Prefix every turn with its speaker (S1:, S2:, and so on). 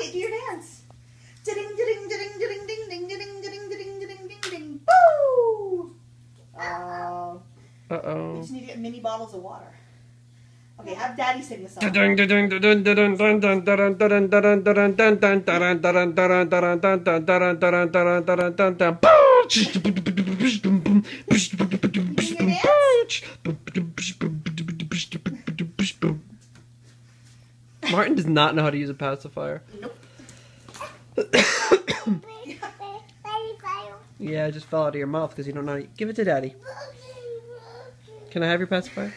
S1: Elliot, do your dance. Ding, ding, ding, ding, ding, ding, ding, ding, ding, ding, ding, ding, ding. Boo! Oh,
S2: Uh
S1: we
S2: oh.
S1: just need to get mini bottles of water. Okay, have Daddy sing the song.
S2: Martin does not know how to use a pacifier.
S1: Nope.
S2: Yeah, it just fell out of your mouth because you don't know. How to... Give it to daddy. Can I have your pacifier?